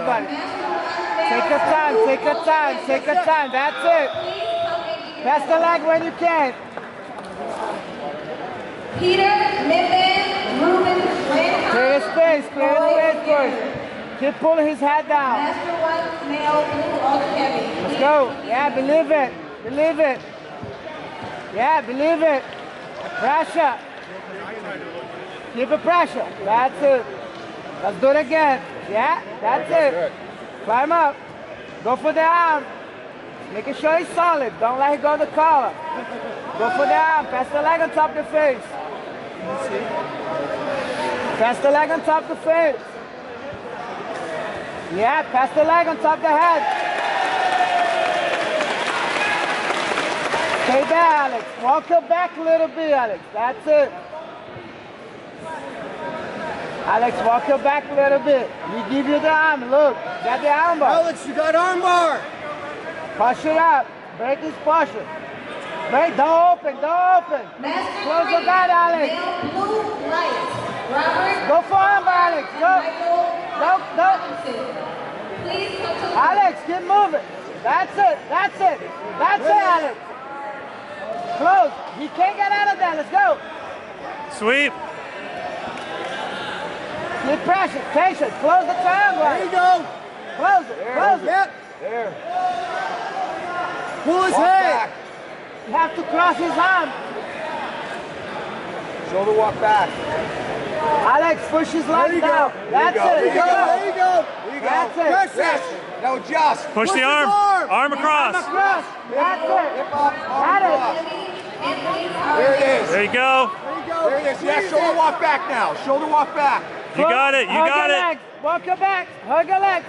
time, take your time, take your time. That's it. Pass the leg when you can. Peter Niven Ruben Clear his space, clear his space first. Keep pulling his head down. Master one male blue ultra heavy. Let's go. Yeah, believe it. Believe it. Yeah, believe it. Pressure. Keep the pressure. That's it. Let's do it again. Yeah, that's it. Climb up. Go for the arm. Making sure he's solid. Don't let him go the collar. Go for the arm. Pass the leg on top of the face. Pass the leg on top of the face. Yeah, pass the leg on top of the head. Stay there, Alex. Walk your back a little bit, Alex. That's it. Alex, walk your back a little bit. We give you the arm. Look, got the arm bar. Alex, you got arm bar. Push it up. Break this posture. Break. Don't open. Don't open. Master Close three your guard, Alex. blue light. Robert Go for arm bar, Alex. Go. Michael Go. Go. Robinson. Please come to Alex, keep moving. That's it. That's it. That's it, Alex. Close. He can't get out of there. Let's go. Sweep. Keep pressure. Patient. Close the triangle. There you go. Close it. Close it. Yep. There. Pull his Walk head. back. You have to cross his arm. Shoulder walk back. Alex, push his leg you down. go. That's There it. you go. There you go. There you go. That's it. Press Yes. it. No, just. Push Push the arm. arm. Arm across. Across. That's it. Hip up, arm Got it. cross. There it is. There you go. There you go. There it is. Yeah, shoulder walk back now. Shoulder walk back. You got it. You Hug got it. legs. Walk your back. Hug your legs.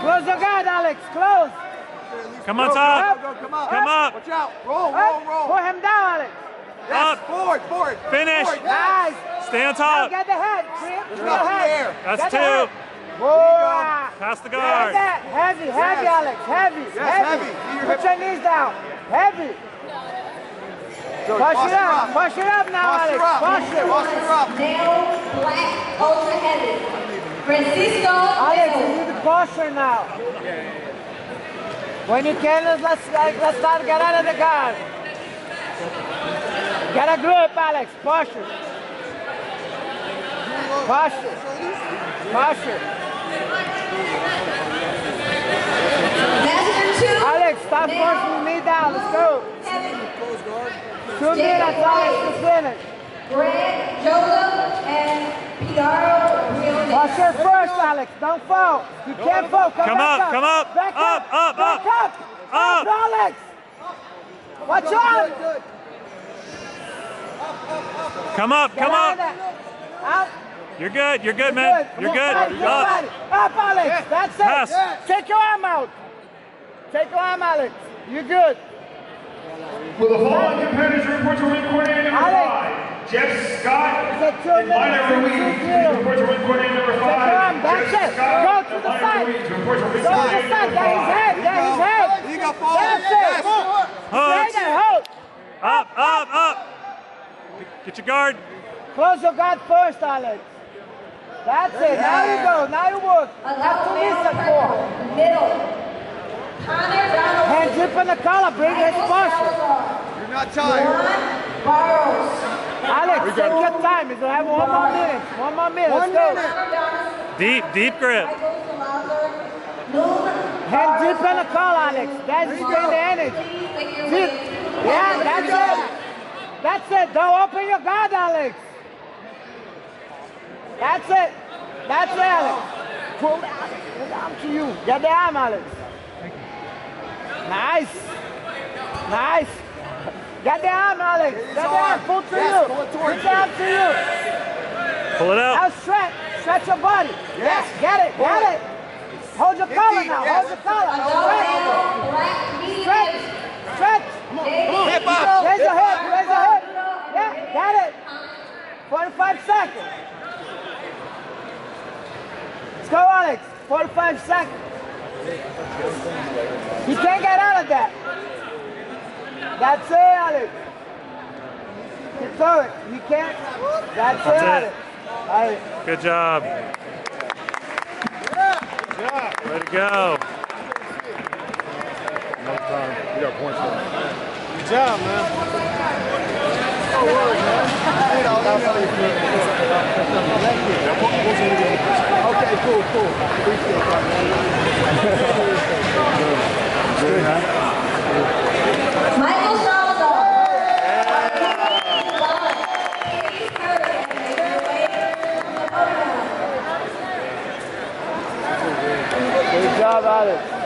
Close your guard, Alex. Close. Come on top. Go, go, come up. Come up. Watch out. Roll, roll, roll. Pull him down, Alex. Yes, Up. forward, forward. Finish. Forward. Nice. Stay on Now top. get the head. Grip There's the nothing head. there. That's Get the two. head. Whoa. Pass the guard. that. Heavy, heavy, Yes. Alex. Heavy, Yes, heavy. heavy. Put hip- your knees down. Heavy. Push it up. Push it up now, Posture Alex. up. Push it. Posture up. Black ultra heavy. Francisco oh, Alex, you need the posture now. When you can, let's let's, start get out of the car. Get a grip, Alex. Posture. Posture. Posture. Alex, stop forcing me down. Let's go. Two minutes, Alex, to finish. Greg and Pidaro Real Posture first, Alex. Don't fall. You can't fall. Come, Come back up, come up. Back Up, up, Back up. up. Up. Alex. Watch out. Come up. Get Come out up. Out. You're good. You're good, Good. man. Come You're on, good. fight, good Up. Up, Alex. That's it. Pass. Yeah. Take your arm out. Take your arm, Alex. You're good. For the following competitors, report to ring coordinator number Alex. Five, Jeff Scott. It's a And minor Ruiz, two zero. report to ring coordinator number Take your arm. five, That's Jeff it. Scott. Go to the side. Ruiz, report to ring Go to the coordinator side. number Get his head. Get his head. You got forward. That's Yes. it. Hook. Stay Up, up, up. Get your guard. Close your guard first, Alex. That's it. Now you go. Now you work. Have Allow to male listen for. middle. Connor Donald. Hand grip in the collar. Bring his Michael You're not tired. Juan Barros. Alex, take your time. You're going to have one more minute. One more minute. Let's One go. minute. Connor Donald. Deep, deep grip. Michael Salazar. Noon. Hand grip in the collar, Alex. That's bring the energy. Deep. Yeah, that's it. That's it. Don't open your guard, Alex. That's it. That's it, Alex. Pull the arm the arm to you. Get the arm, Alex. Nice. Nice. Get down, arm, Alex. Get the arm. Pull to Yes, you. pull it towards Get the to you. Pull it out. Now out. stretch. Stretch your body. Yes. Get it. Get it. Hold your collar now. yes. Hold your collar. Stretch. Male Stretch. heavy. Stretch. Hip up. Raise your head. Raise your head. Yeah, got it. 45 seconds. Let's go, Alex. 45 seconds. You can't get out of that. That's it, Alex. You throw it. You can't. That's, That's it, Alex. Good job. Yeah. Way to go. No time. You got points. Good job, man. No worries, man. okay, cool, cool. Appreciate that, man. Good, huh? felicidades.